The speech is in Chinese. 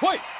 会。